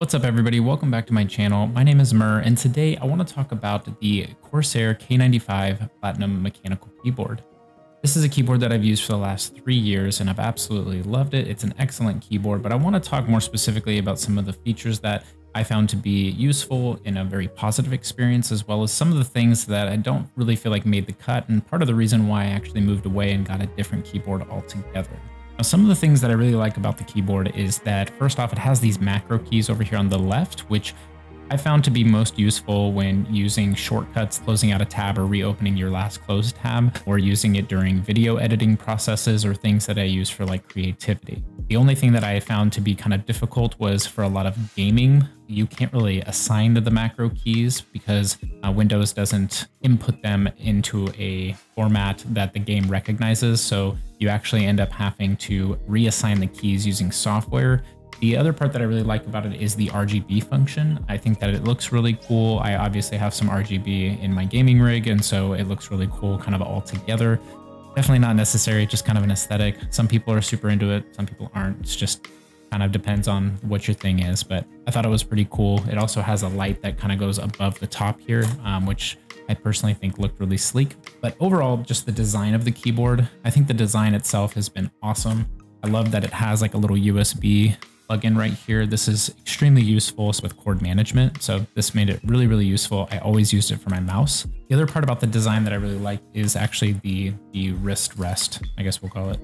What's up everybody, welcome back to my channel. My name is Mur and today I want to talk about the Corsair K95 Platinum Mechanical Keyboard. This is a keyboard that I've used for the last three years and I've absolutely loved it. It's an excellent keyboard, but I want to talk more specifically about some of the features that I found to be useful in a very positive experience, as well as some of the things that I don't really feel like made the cut and part of the reason why I actually moved away and got a different keyboard altogether. Now, some of the things that I really like about the keyboard is that first off, it has these macro keys over here on the left, which I found to be most useful when using shortcuts, closing out a tab or reopening your last closed tab, or using it during video editing processes or things that I use for like creativity. The only thing that I found to be kind of difficult was for a lot of gaming, you can't really assign the macro keys because uh, Windows doesn't input them into a format that the game recognizes. So you actually end up having to reassign the keys using software. The other part that I really like about it is the RGB function. I think that it looks really cool. I obviously have some RGB in my gaming rig, and so it looks really cool kind of all together. Definitely not necessary, just kind of an aesthetic. Some people are super into it, some people aren't. It's just kind of depends on what your thing is, but I thought it was pretty cool. It also has a light that kind of goes above the top here, um, which I personally think looked really sleek. But overall, just the design of the keyboard, I think the design itself has been awesome. I love that it has like a little USB plugin right here. This is extremely useful with cord management. So this made it really, really useful. I always used it for my mouse. The other part about the design that I really like is actually the, the wrist rest, I guess we'll call it.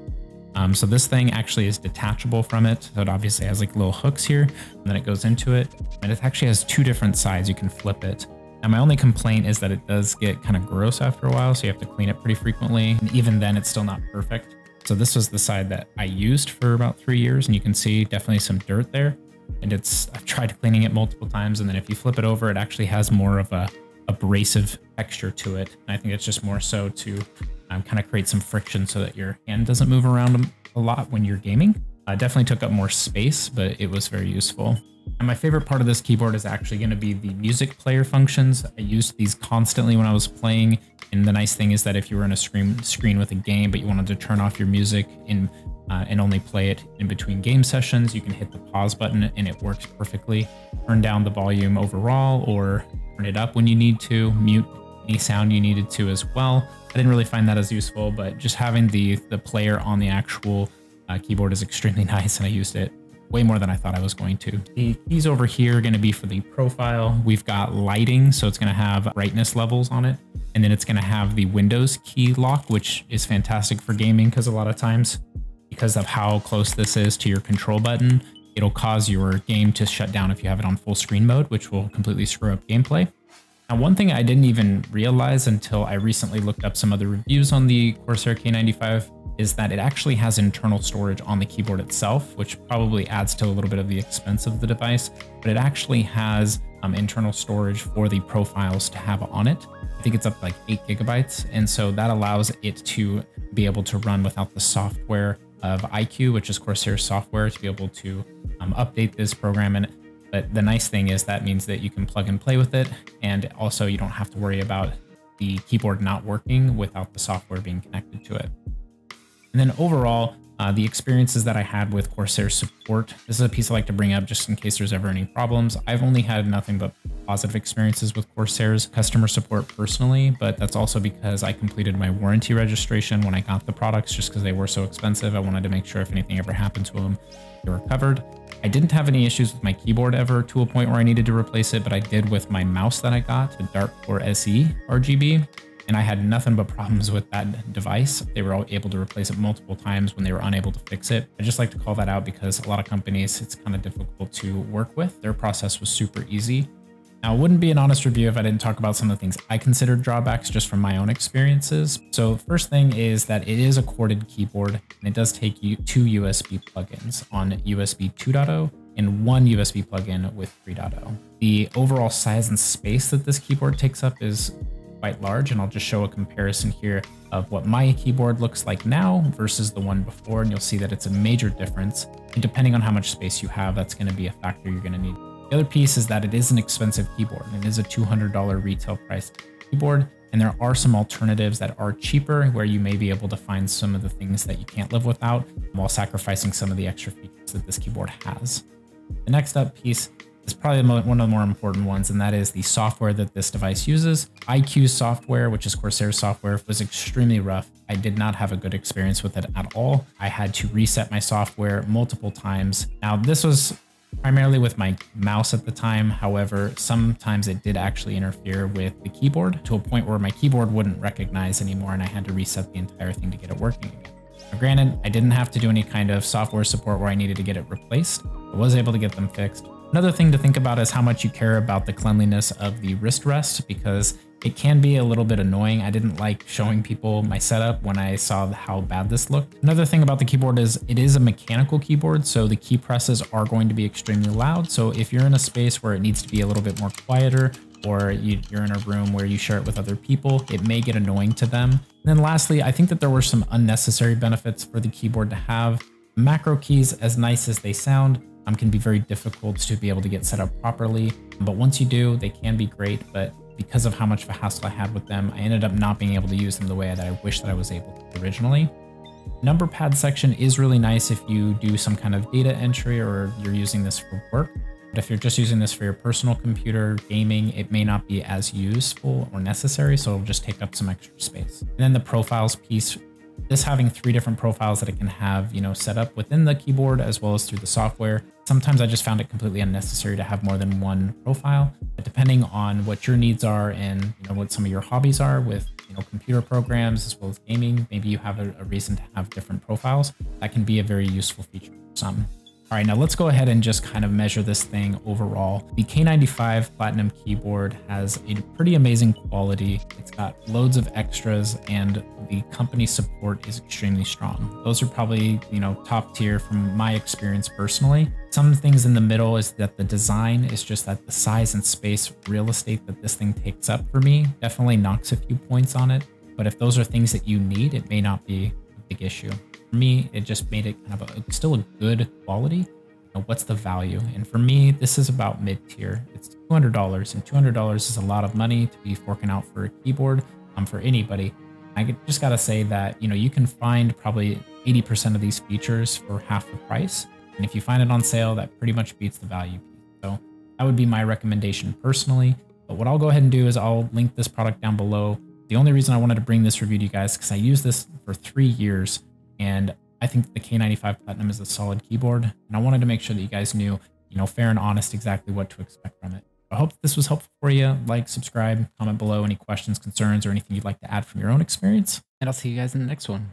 Um, so this thing actually is detachable from it. So it obviously has like little hooks here and then it goes into it. And it actually has two different sides. You can flip it. And my only complaint is that it does get kind of gross after a while. So you have to clean it pretty frequently. And even then it's still not perfect. So this was the side that I used for about three years and you can see definitely some dirt there. And it's, I've tried cleaning it multiple times. And then if you flip it over, it actually has more of a abrasive texture to it. And I think it's just more so to um, kind of create some friction so that your hand doesn't move around a lot when you're gaming. Uh, definitely took up more space, but it was very useful. And my favorite part of this keyboard is actually going to be the music player functions. I used these constantly when I was playing. And the nice thing is that if you were in a screen screen with a game, but you wanted to turn off your music in uh, and only play it in between game sessions, you can hit the pause button and it works perfectly. Turn down the volume overall or turn it up when you need to, mute any sound you needed to as well. I didn't really find that as useful, but just having the, the player on the actual uh, keyboard is extremely nice and I used it way more than I thought I was going to. The keys over here are going to be for the profile. We've got lighting, so it's going to have brightness levels on it. And then it's going to have the Windows key lock, which is fantastic for gaming because a lot of times, because of how close this is to your control button, it'll cause your game to shut down if you have it on full screen mode, which will completely screw up gameplay. Now, one thing I didn't even realize until I recently looked up some other reviews on the Corsair K95 is that it actually has internal storage on the keyboard itself, which probably adds to a little bit of the expense of the device, but it actually has um, internal storage for the profiles to have on it. I think it's up like eight gigabytes. And so that allows it to be able to run without the software of iCUE, which is Corsair software to be able to um, update this program. And but the nice thing is that means that you can plug and play with it. And also you don't have to worry about the keyboard not working without the software being connected to it. And then overall, uh, the experiences that I had with Corsair support, this is a piece I like to bring up just in case there's ever any problems. I've only had nothing but positive experiences with Corsair's customer support personally, but that's also because I completed my warranty registration when I got the products just because they were so expensive. I wanted to make sure if anything ever happened to them, they were covered. I didn't have any issues with my keyboard ever to a point where I needed to replace it, but I did with my mouse that I got, the Dark Core SE RGB and I had nothing but problems with that device. They were able to replace it multiple times when they were unable to fix it. I just like to call that out because a lot of companies, it's kind of difficult to work with. Their process was super easy. Now, it wouldn't be an honest review if I didn't talk about some of the things I considered drawbacks just from my own experiences. So first thing is that it is a corded keyboard and it does take you two USB plugins on USB 2.0 and one USB plugin with 3.0. The overall size and space that this keyboard takes up is quite large and I'll just show a comparison here of what my keyboard looks like now versus the one before and you'll see that it's a major difference and depending on how much space you have that's going to be a factor you're going to need. The other piece is that it is an expensive keyboard and it is a $200 retail priced keyboard and there are some alternatives that are cheaper where you may be able to find some of the things that you can't live without while sacrificing some of the extra features that this keyboard has. The next up piece is probably one of the more important ones, and that is the software that this device uses. iCUE software, which is Corsair software, was extremely rough. I did not have a good experience with it at all. I had to reset my software multiple times. Now, this was primarily with my mouse at the time. However, sometimes it did actually interfere with the keyboard to a point where my keyboard wouldn't recognize anymore and I had to reset the entire thing to get it working again. Now, granted, I didn't have to do any kind of software support where I needed to get it replaced. I was able to get them fixed. Another thing to think about is how much you care about the cleanliness of the wrist rest because it can be a little bit annoying. I didn't like showing people my setup when I saw how bad this looked. Another thing about the keyboard is it is a mechanical keyboard, so the key presses are going to be extremely loud. So if you're in a space where it needs to be a little bit more quieter, or you, are in a room where you share it with other people, it may get annoying to them. And then lastly, I think that there were some unnecessary benefits for the keyboard to have. Macro keys, as nice as they sound, um, can be very difficult to be able to get set up properly. But once you do, they can be great. But because of how much of a hassle I had with them, I ended up not being able to use them the way that I wish that I was able to originally. Number pad section is really nice if you do some kind of data entry or you're using this for work. But if you're just using this for your personal computer, gaming, it may not be as useful or necessary, so it'll just take up some extra space. And then the profiles piece this having three different profiles that it can have, you know, set up within the keyboard as well as through the software. Sometimes I just found it completely unnecessary to have more than one profile. But depending on what your needs are and you know what some of your hobbies are with you know computer programs as well as gaming, maybe you have a, a reason to have different profiles. That can be a very useful feature for some. All right, now let's go ahead and just kind of measure this thing overall. The K95 Platinum keyboard has a pretty amazing quality. It's got loads of extras and the company support is extremely strong. Those are probably, you know, top tier from my experience personally. Some things in the middle is that the design is just that the size and space real estate that this thing takes up for me definitely knocks a few points on it. But if those are things that you need, it may not be a big issue. For me, it just made it kind of a, still a good quality. what's the value? And for me, this is about mid tier. It's $200 and $200 is a lot of money to be forking out for a keyboard um, for anybody. I just got to say that, you know, you can find probably 80% of these features for half the price. And if you find it on sale, that pretty much beats the value So that would be my recommendation personally. But what I'll go ahead and do is I'll link this product down below. The only reason I wanted to bring this review to you guys because I used this for three years and I think the K95 Platinum is a solid keyboard, and I wanted to make sure that you guys knew, you know, fair and honest exactly what to expect from it. I hope this was helpful for you. Like, subscribe, comment below any questions, concerns, or anything you'd like to add from your own experience. And I'll see you guys in the next one.